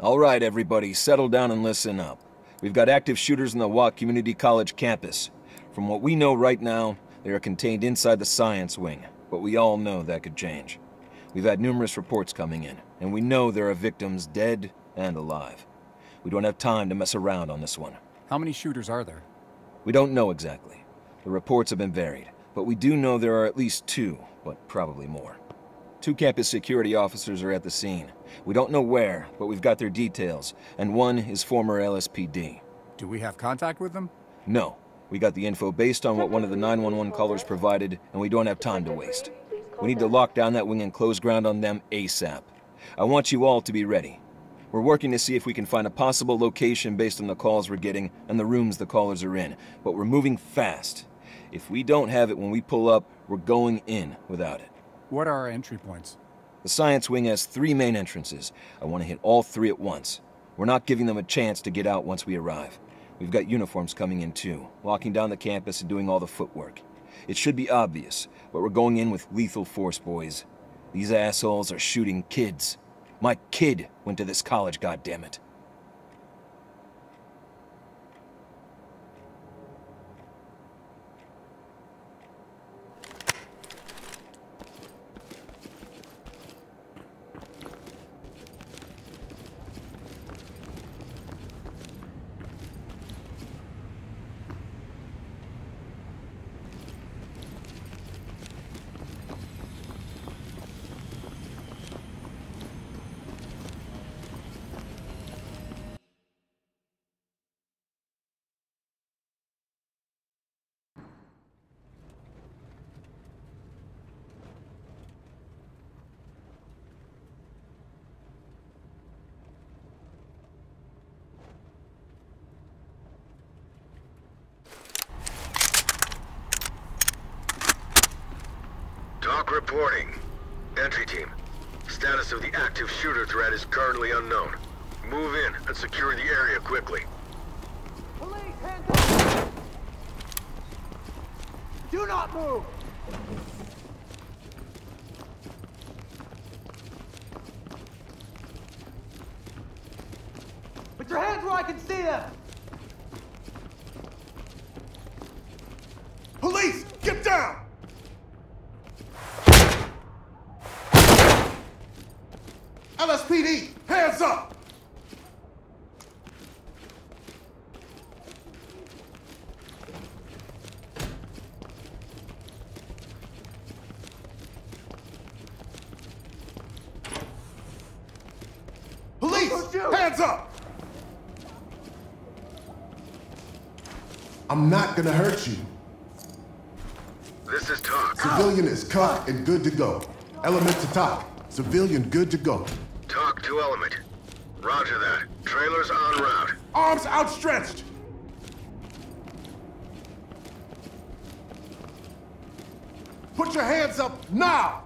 All right, everybody, settle down and listen up. We've got active shooters in the Watt Community College campus. From what we know right now, they are contained inside the science wing, but we all know that could change. We've had numerous reports coming in, and we know there are victims dead and alive. We don't have time to mess around on this one. How many shooters are there? We don't know exactly. The reports have been varied, but we do know there are at least two, but probably more. Two campus security officers are at the scene. We don't know where, but we've got their details, and one is former LSPD. Do we have contact with them? No, we got the info based on what one of the 911 callers provided, and we don't have time to waste. We need to lock down that wing and close ground on them ASAP. I want you all to be ready. We're working to see if we can find a possible location based on the calls we're getting and the rooms the callers are in, but we're moving fast. If we don't have it when we pull up, we're going in without it. What are our entry points? The science wing has three main entrances. I want to hit all three at once. We're not giving them a chance to get out once we arrive. We've got uniforms coming in too, walking down the campus and doing all the footwork. It should be obvious, but we're going in with lethal force, boys. These assholes are shooting kids. My kid went to this college, goddammit. TOC reporting. Entry team. Status of the active shooter threat is currently unknown. Move in and secure the area quickly. Police, hands up! Do not move! Put your hands where I can see them! Police, get down! LSPD, hands up! Police, hands up! I'm not gonna hurt you. This is TOC. Civilian is cut and good to go. Element to TOC. Civilian good to go. Roger that. Trailers en route. Arms outstretched. Put your hands up now!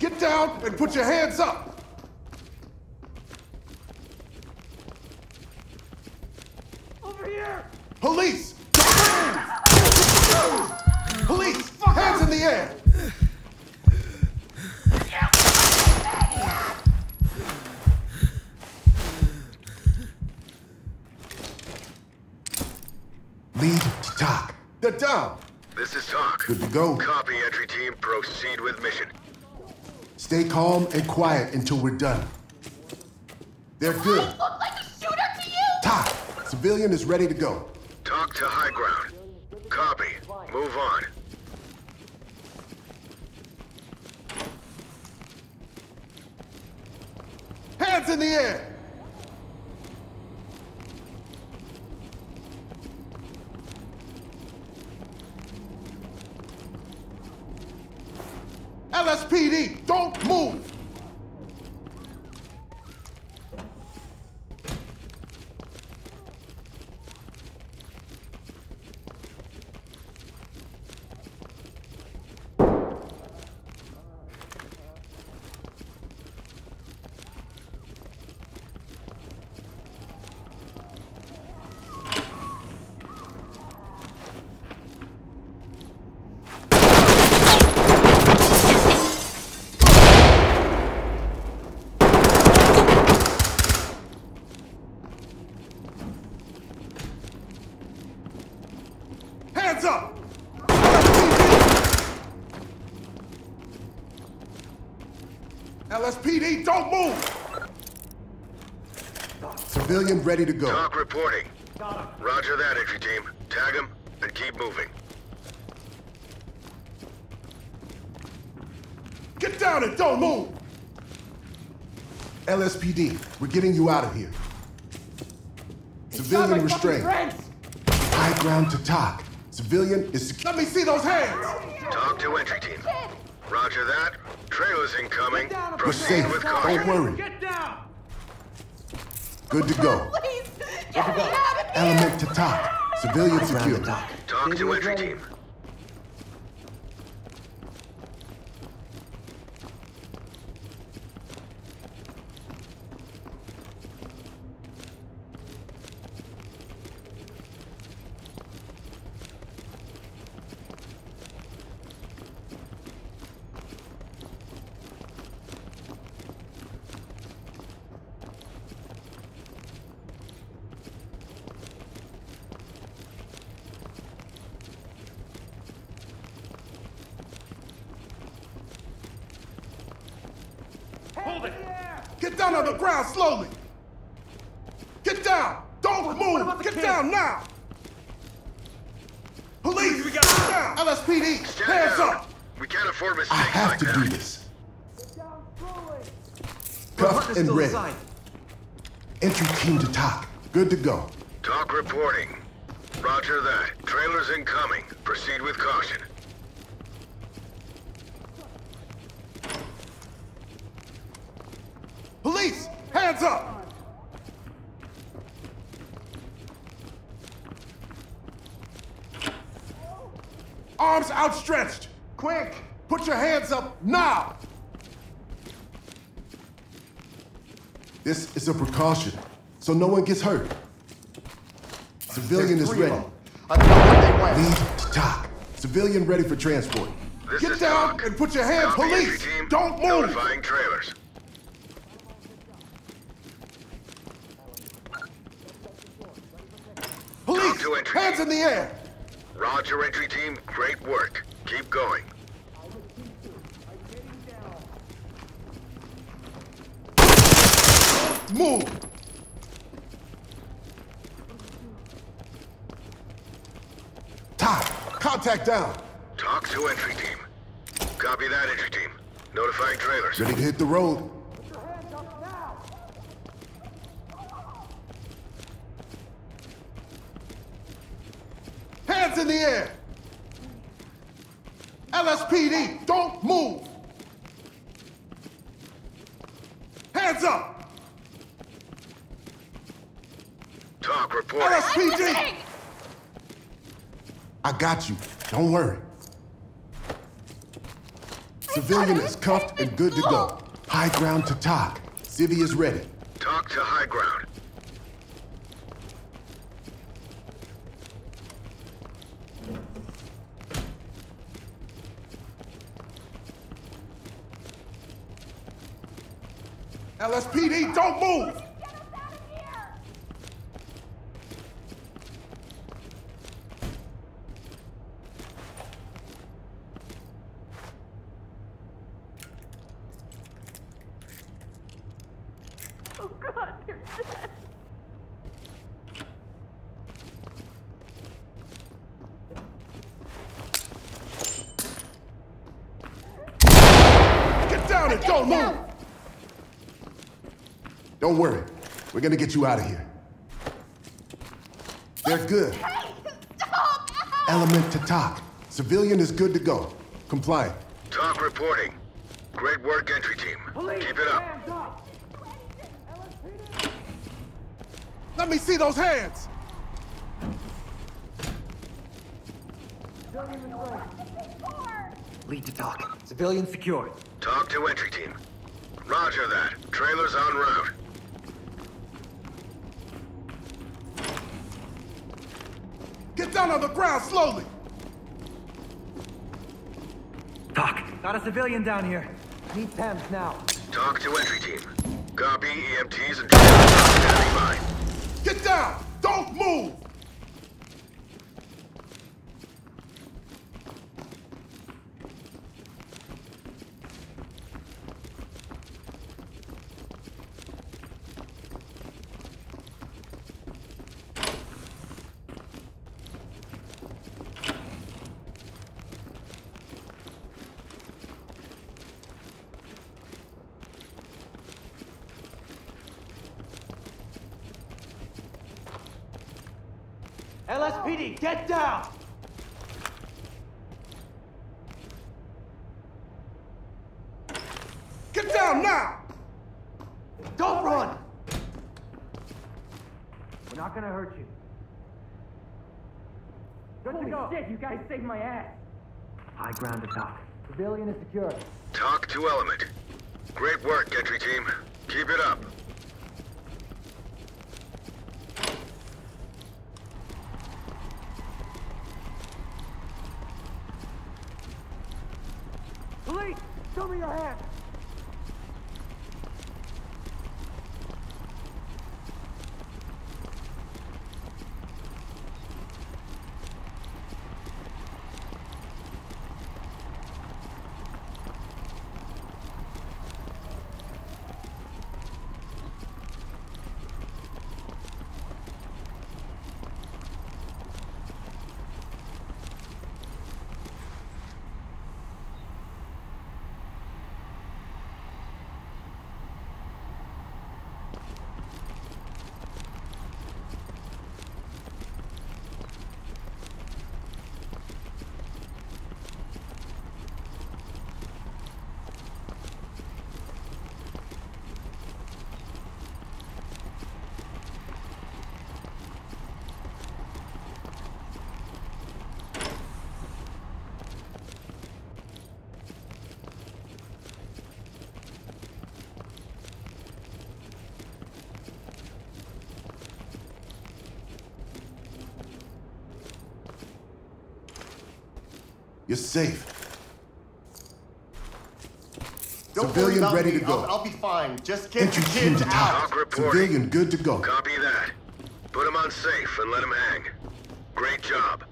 Get down and put your hands up! Over here! Police! Don't move! Police! Hands in the air! Lead to TOC. They're down. This is TOC. Good to go. Copy, entry team. Proceed with mission. Stay calm and quiet until we're done. They're good. look like a shooter to you? TOC. Civilian is ready to go. TOC to high ground. Copy. Move on. Hands in the air! LSPD, don't move! Hands up! LSPD, don't move! Civilian ready to go. TOC reporting. Roger that, entry team. Tag him and keep moving. Get down and don't move! LSPD, we're getting you out of here. Civilian restraint. High ground to TOC. Civilian is. secure. Let me see those hands! TOC to entry team. Roger that. Trailers incoming. Get down and We're Proceed safe. with Don't caution. worry. Get down! Good to go. Please, get me out of here! Element to TOC. Civilian secure. TOC to entry team. Get down on the ground slowly. Get down. Don't move. about Get kid? down now. Police, we got down. LSPD, Stand hands down. up. We can't afford mistakes I have like to that. do this. Down slowly! Cuffed and ready. Entry team to TOC. Good to go. TOC reporting. Roger that. Trailers incoming. Proceed with caution. Police, hands up. Arms outstretched. Quick, put your hands up now. This is a precaution, so no one gets hurt. Civilian is ready. Lead to TOC. Civilian ready for transport. This Get down TOC. and put your hands, Copy, police. team. Don't move. Notifying trailers. Police, to entry hands in the air. Roger, entry team. Great work. Keep going. Move. Top. Contact down. TOC to entry team. Copy that, entry team. Notifying trailers. Ready to hit the road. Hands in the air. LSPD, don't move. Hands up. TOC reporting. LSPD. I got you. Don't worry. Civilian is cuffed and good to go. High ground to TOC. Civvy is ready. TOC to high ground. LSPD, don't move! Get down and don't move! Don't worry. We're gonna get you out of here. They're good. Hey, stop! Element to TOC. Civilian is good to go. Compliant. TOC reporting. Great work, entry team. Police, Keep it up. up! Let me see those hands! Lead to TOC. Civilian secured. TOC to entry team. Roger that. Trailers on route. Get down on the ground slowly! TOC. Got a civilian down here. Need Thames now. TOC to entry team. Copy EMTs and trailers standing by. Get down! Don't move! LSPD, get down! Get down now! Don't run! We're not gonna hurt you. Good Holy to go. shit, you guys saved my ass. High ground to TOC. Civilian is secure. TOC to Element. Great work, entry team. Keep it up. Police, show me your hands. You're safe. Don't Civilian worry about ready me. to go. I'll, I'll be fine. Just get Entry the team kids to out. TOC. TOC reporting. Civilian good to go. Copy that. Put him on safe and let him hang. Great job.